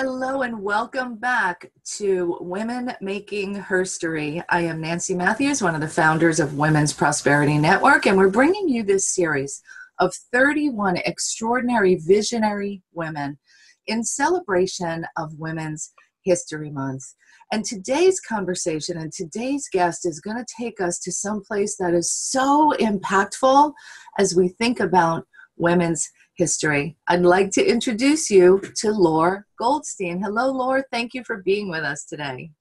Hello and welcome back to Women Making Herstory. I am Nancy Matthews, one of the founders of Women's Prosperity Network, and we're bringing you this series of 31 extraordinary visionary women in celebration of Women's History Month. And today's conversation and today's guest is going to take us to some place that is so impactful as we think about women's history. I'd like to introduce you to Lore Goldstein. Hello, Lore. Thank you for being with us today.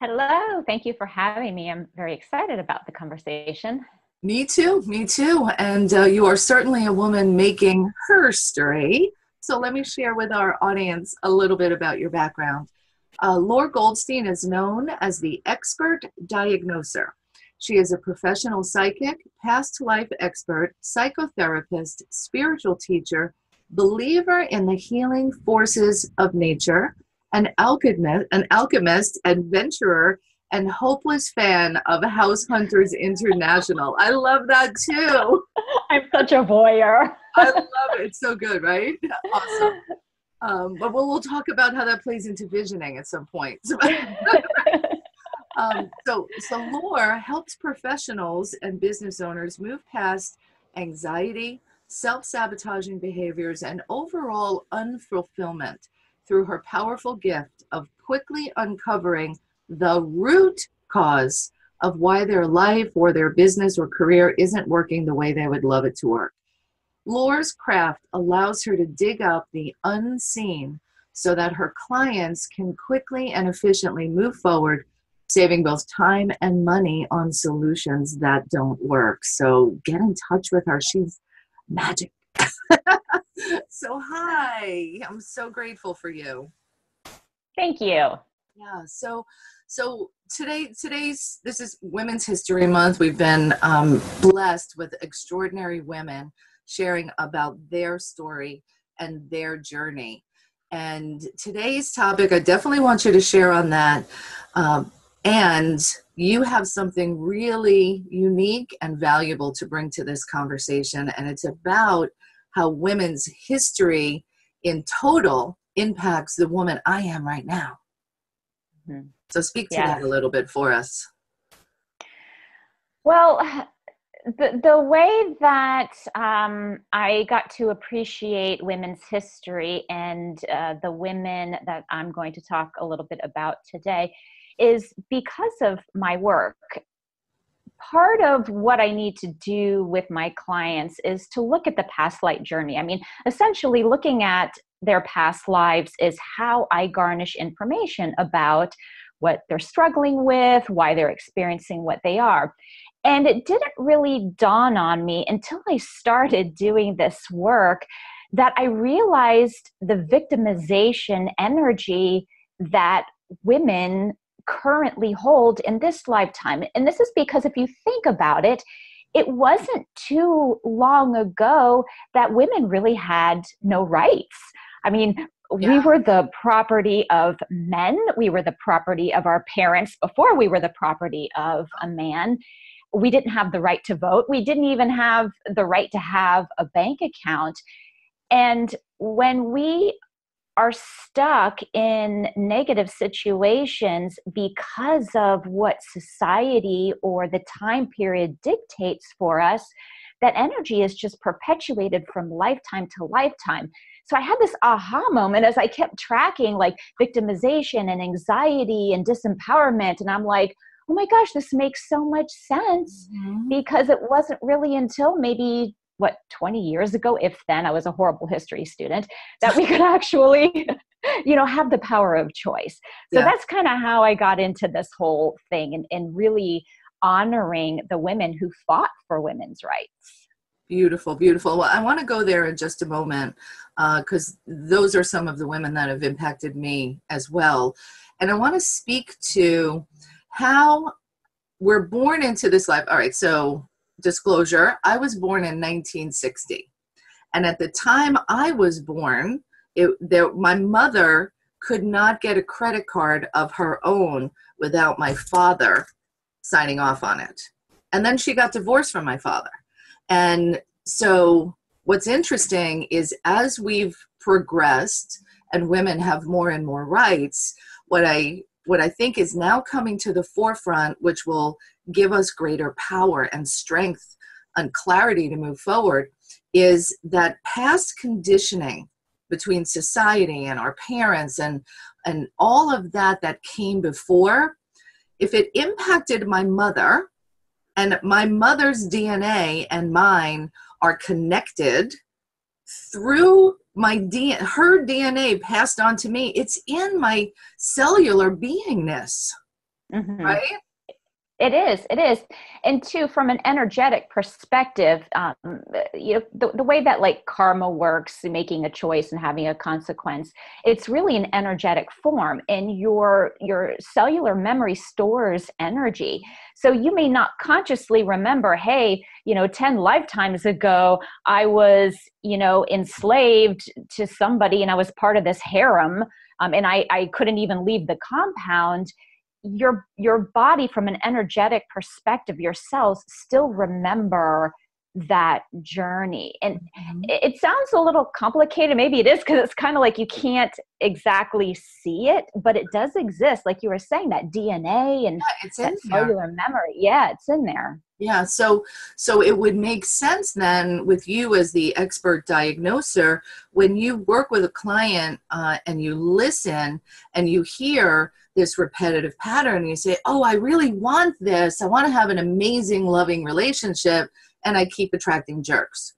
Hello. Thank you for having me. I'm very excited about the conversation. Me too. Me too. And uh, you are certainly a woman making her story. So let me share with our audience a little bit about your background. Uh, Lore Goldstein is known as the expert diagnoser. She is a professional psychic, past life expert, psychotherapist, spiritual teacher, believer in the healing forces of nature, an alchemist, an alchemist, adventurer, and hopeless fan of House Hunters International. I love that too. I'm such a voyeur. I love it. It's so good, right? Awesome. Um, but we'll, we'll talk about how that plays into visioning at some point. um, so, so Lore helps professionals and business owners move past anxiety, self-sabotaging behaviors, and overall unfulfillment through her powerful gift of quickly uncovering the root cause of why their life or their business or career isn't working the way they would love it to work. Lore's craft allows her to dig up the unseen so that her clients can quickly and efficiently move forward saving both time and money on solutions that don't work. So get in touch with her. She's magic. so, hi. I'm so grateful for you. Thank you. Yeah. So, so today, today's this is Women's History Month. We've been um, blessed with extraordinary women sharing about their story and their journey. And today's topic, I definitely want you to share on that. Um, and you have something really unique and valuable to bring to this conversation. And it's about how women's history in total impacts the woman I am right now. Mm-hmm. So, speak to that a little bit for us. Well, the, the way that um, I got to appreciate women's history and uh, the women that I'm going to talk a little bit about today is because of my work part of what I need to do with my clients is to look at the past light journey. I mean, essentially, looking at their past lives is how I garnish information about what they're struggling with, why they're experiencing what they are. And it didn't really dawn on me until I started doing this work that I realized the victimization energy that women currently hold in this lifetime. And this is because if you think about it, it wasn't too long ago that women really had no rights. I mean, yeah. we were the property of men, we were the property of our parents before we were the property of a man. We didn't have the right to vote. We didn't even have the right to have a bank account. And when we are stuck in negative situations because of what society or the time period dictates for us, that energy is just perpetuated from lifetime to lifetime. So I had this aha moment as I kept tracking like victimization and anxiety and disempowerment. And I'm like, oh my gosh, this makes so much sense mm-hmm. because it wasn't really until maybe what 20 years ago if then i was a horrible history student that we could actually you know have the power of choice. So yeah. that's kind of how i got into this whole thing and, and really honoring the women who fought for women's rights. Beautiful beautiful. Well i want to go there in just a moment because uh, those are some of the women that have impacted me as well. And i want to speak to how we're born into this life. All right so disclosure, I was born in 1960. And at the time I was born, it, there, my mother could not get a credit card of her own without my father signing off on it. And then she got divorced from my father. And so what's interesting is as we've progressed and women have more and more rights, what I what I think is now coming to the forefront, which will give us greater power and strength and clarity to move forward, is that past conditioning between society and our parents and and all of that that came before if it impacted my mother and my mother's DNA and mine are connected through my DNA, her DNA passed on to me. It's in my cellular beingness, mm-hmm. right? It is, it is. And two, from an energetic perspective, um, you know, the, the way that like karma works, making a choice and having a consequence, it's really an energetic form. And your your cellular memory stores energy. So you may not consciously remember, hey, you know, 10 lifetimes ago, I was, you know, enslaved to somebody and I was part of this harem. Um, and I, I couldn't even leave the compound your your body from an energetic perspective your cells still remember that journey. And mm-hmm. it sounds a little complicated. Maybe it is because it's kind of like you can't exactly see it but it does exist. Like you were saying that dna and yeah, it's that cellular memory. Yeah it's in there. Yeah so so it would make sense then with you as the expert diagnoser when you work with a client uh, and you listen and you hear this repetitive pattern and you say oh i really want this. I want to have an amazing loving relationship and i keep attracting jerks.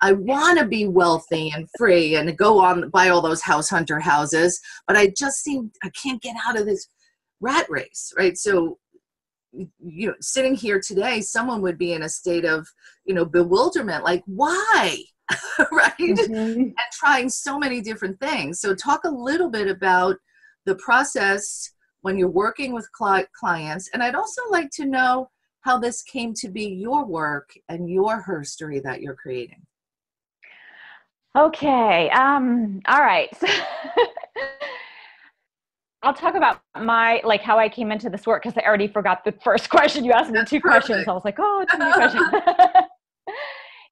I want to be wealthy and free and go on buy all those house hunter houses but i just seem i can't get out of this rat race right? So you know sitting here today someone would be in a state of you know bewilderment like why? Right? Mm-hmm. and trying so many different things. So talk a little bit about the process when you're working with clients. And I'd also like to know how this came to be your work and your herstory that you're creating. Okay. Um, all right. I'll talk about my like how I came into this work because I already forgot the first question. You asked me two Perfect. questions. I was like, oh, too many questions.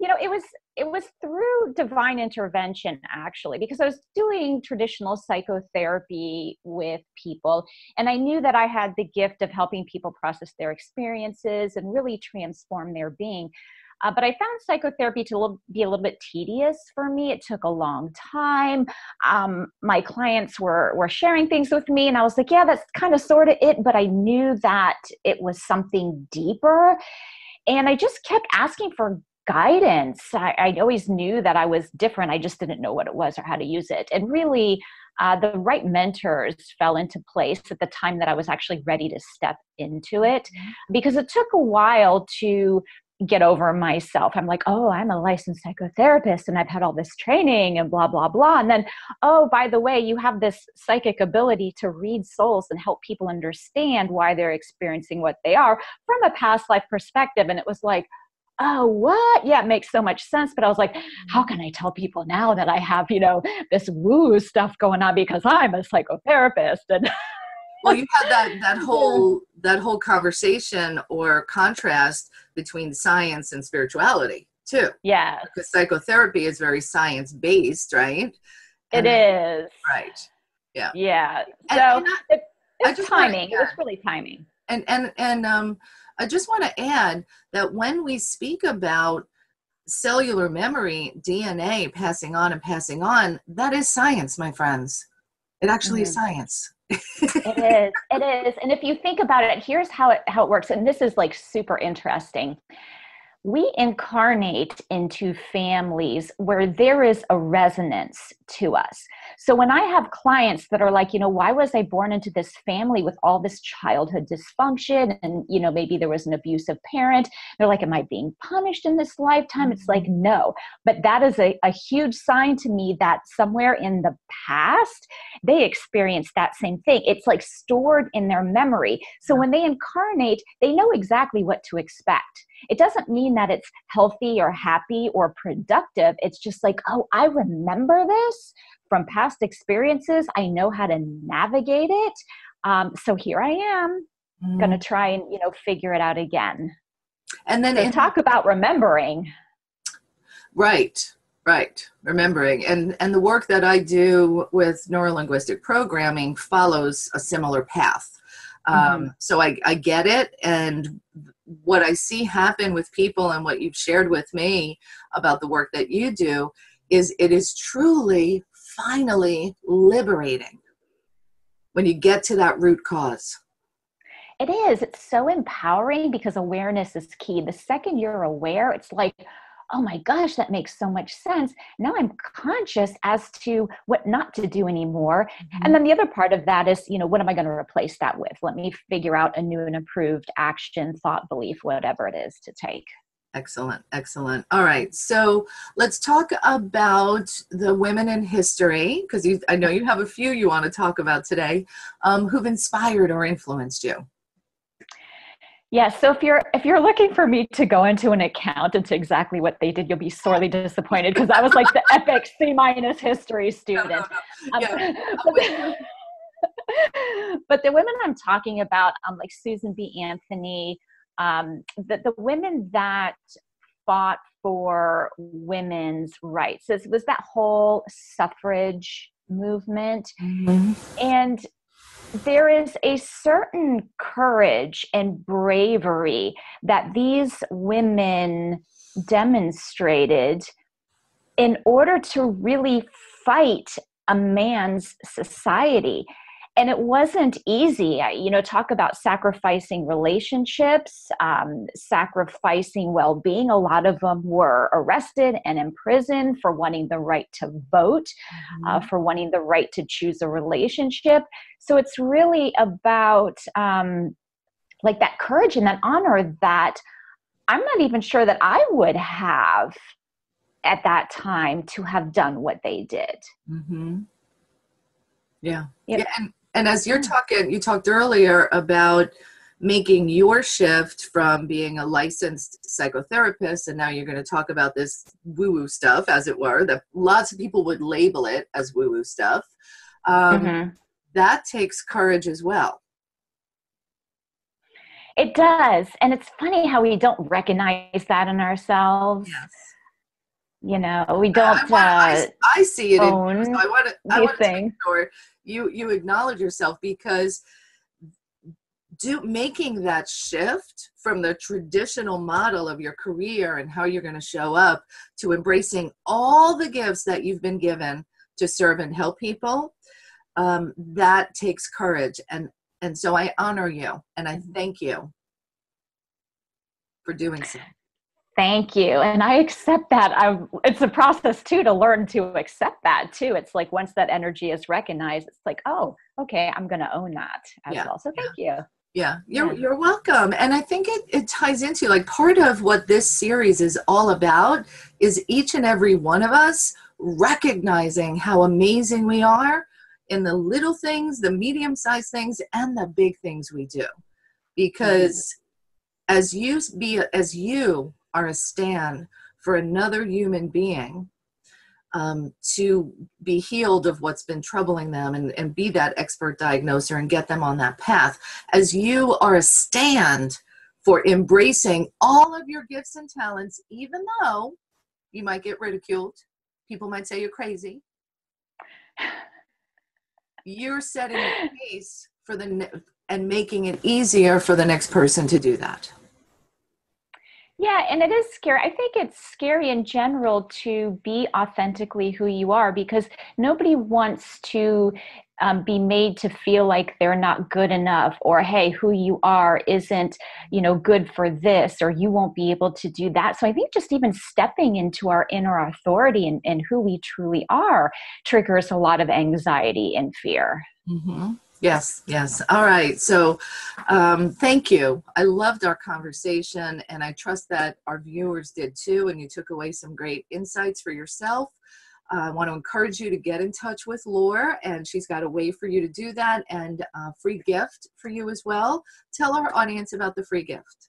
You know, it was it was through divine intervention actually because i was doing traditional psychotherapy with people and i knew that i had the gift of helping people process their experiences and really transform their being uh, but I found psychotherapy to be a little bit tedious for me. It took a long time. Um, my clients were were sharing things with me, and I was like, "Yeah, that's kind of sort of it." But I knew that it was something deeper, and I just kept asking for guidance. I, I, always knew that I was different. I just didn't know what it was or how to use it. And really, uh, the right mentors fell into place at the time that I was actually ready to step into it mm-hmm. because it took a while to get over myself. I'm like, oh, I'm a licensed psychotherapist and I've had all this training and blah, blah, blah. And then, oh, by the way, you have this psychic ability to read souls and help people understand why they're experiencing what they are from a past life perspective. And it was like, oh what? Yeah it makes so much sense but i was like how can i tell people now that i have you know this woo stuff going on because i'm a psychotherapist? And well you had that that whole that whole conversation or contrast between science and spirituality too yeah because psychotherapy is very science based right and, it is. Right. Yeah. Yeah. So and, and I, it, it's timing. Yeah. it's really timing. And and and um I just want to add that when we speak about cellular memory, DNA passing on and passing on, that is science, my friends. It actually mm-hmm. is science. it is. It is. And if you think about it, here's how it how it works. And this is like super interesting we incarnate into families where there is a resonance to us. So when I have clients that are like, you know, why was I born into this family with all this childhood dysfunction? And, you know, maybe there was an abusive parent. They're like, am I being punished in this lifetime? It's like, mm-hmm. no. But that is a, a huge sign to me that somewhere in the past, they experienced that same thing. It's like stored in their memory. So when they incarnate, they know exactly what to expect it doesn't mean that it's healthy or happy or productive. It's just like, oh, I remember this from past experiences. I know how to navigate it. Um, so here I am, mm. going to try and you know figure it out again. And then so talk about remembering. Right. Right, remembering, and and the work that I do with neurolinguistic programming follows a similar path. Um, mm-hmm. So I, I get it, and what I see happen with people, and what you've shared with me about the work that you do, is it is truly, finally liberating when you get to that root cause. It is. It's so empowering because awareness is key. The second you're aware, it's like, oh my gosh, that makes so much sense. Now I'm conscious as to what not to do anymore. Mm-hmm. And then the other part of that is, you know, what am I going to replace that with? Let me figure out a new and improved action, thought, belief, whatever it is to take. Excellent, excellent. All right, so let's talk about the women in history because I know you have a few you want to talk about today um, who've inspired or influenced you. Yeah, so if you're if you're looking for me to go into an account into exactly what they did, you'll be sorely disappointed because I was like the epic C minus history student. No, no, no. Yeah. Um, but, but, the women I'm talking about, um, like Susan B. Anthony, um, the, the women that fought for women's rights. This was that whole suffrage movement. Mm-hmm. And there is a certain courage and bravery that these women demonstrated in order to really fight a man's society and it wasn't easy. You know talk about sacrificing relationships um, sacrificing well-being. A lot of them were arrested and imprisoned for wanting the right to vote uh, mm-hmm. uh, for wanting the right to choose a relationship. So it's really about um, like that courage and that honor that i'm not even sure that i would have at that time to have done what they did. Mm-hmm. yeah. Yeah and, and as you're talking you talked earlier about making your shift from being a licensed psychotherapist and now you're going to talk about this woo woo stuff as it were that lots of people would label it as woo woo stuff um, mm-hmm that takes courage as well. It does. And it's funny how we don't recognize that in ourselves. Yes. You know, we don't. I, uh, I, I see it. Own in, so I want to. I want to make sure you you acknowledge yourself because do making that shift from the traditional model of your career and how you're going to show up to embracing all the gifts that you've been given to serve and help people um, that takes courage and and so i honor you and i thank you for doing so thank you and i accept that i it's a process too to learn to accept that too it's like once that energy is recognized it's like oh okay i'm going to own that as yeah. well so thank yeah. you yeah you're, yeah. you're welcome and i think it, it ties into like part of what this series is all about is each and every one of us recognizing how amazing we are in the little things, the medium sized things, and the big things we do. Because as you be as you are a stand for another human being um, to be healed of what's been troubling them and, and be that expert diagnoser and get them on that path, as you are a stand for embracing all of your gifts and talents, even though you might get ridiculed, people might say you're crazy you're setting the pace for the and making it easier for the next person to do that yeah, and it is scary. I think it's scary in general to be authentically who you are because nobody wants to um, be made to feel like they're not good enough or hey who you are isn't you know good for this or you won't be able to do that so i think just even stepping into our inner authority and, and who we truly are triggers a lot of anxiety and fear mm-hmm. Yes, yes. All right. So, um, thank you. I loved our conversation, and I trust that our viewers did too. And you took away some great insights for yourself. Uh, I want to encourage you to get in touch with Lore, and she's got a way for you to do that and a free gift for you as well. Tell our audience about the free gift.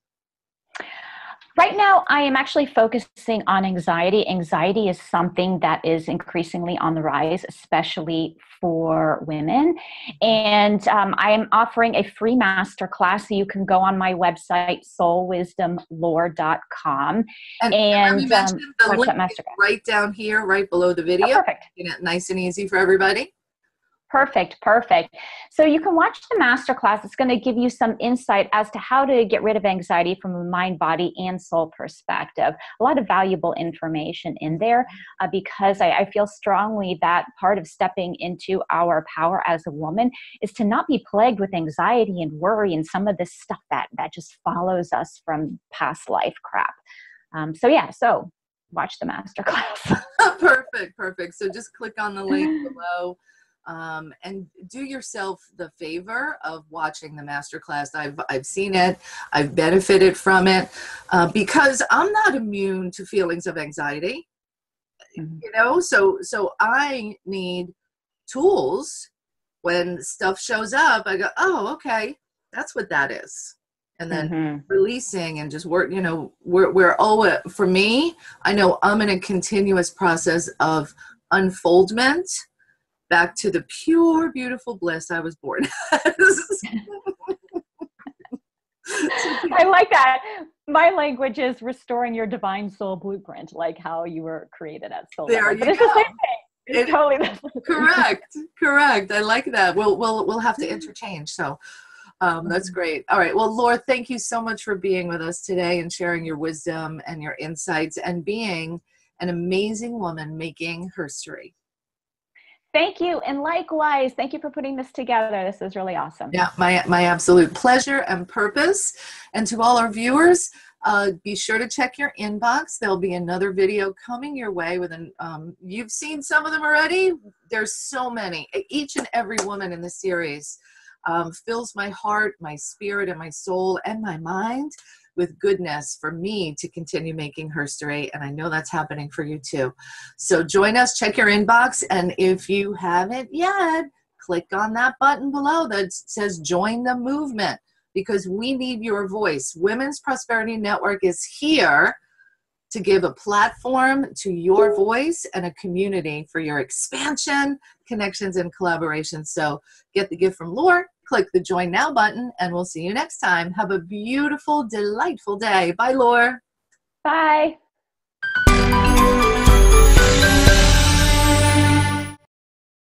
Right now, I am actually focusing on anxiety. Anxiety is something that is increasingly on the rise, especially for women. And um, I am offering a free master class. So you can go on my website, soulwisdomlore.com. And, And, you mentioned um, the link that is master class. right down here, right below the Oh, video. perfect. Making it nice and easy for everybody. Perfect, perfect. So you can watch the masterclass. It's going to give you some insight as to how to get rid of anxiety from a mind, body, and soul perspective. A lot of valuable information in there uh, because I, I feel strongly that part of stepping into our power as a woman is to not be plagued with anxiety and worry and some of this stuff that that just follows us from past life crap. Um, so yeah, so watch the masterclass. perfect, perfect. So just click on the link below um, and do yourself the favor of watching the masterclass. I've I've seen it. I've benefited from it uh, because I'm not immune to feelings of anxiety. Mhm. You know, so so I need tools when stuff shows up. I go, oh, okay, that's what that is, and then Mhm. releasing and just work you know we're, we're oh for me i know i'm in a continuous process of unfoldment back to the pure beautiful bliss i was born as. I like that. My language is restoring your divine soul blueprint, like how you were created at soul There level. you But it's the same thing. It's It- totally the same. correct correct i like that we'll we'll we'll have to interchange so um, that's great all right well lore thank you so much for being with us today and sharing your wisdom and your insights and being an amazing woman making history Thank you. And likewise, thank you for putting this together. This is really awesome. Yeah, my, my absolute pleasure and purpose. And to all our viewers, uh, be sure to check your inbox. There'll be another video coming your way. With an, um, you've seen some of them already. There's so many. Each and every woman in the series um, fills my heart, my spirit, and my soul, and my mind with goodness for me to continue making history. And I know that's happening for you too. So join us, check your inbox, and if you haven't yet, click on that button below that says join the movement because we need your voice. Women's Prosperity Network is here to give a platform to your voice and a community for your expansion, connections, and collaboration. So get the gift from Lore, click the join now button, and we'll see you next time. Have a beautiful, delightful day. Bye, Lore. Bye.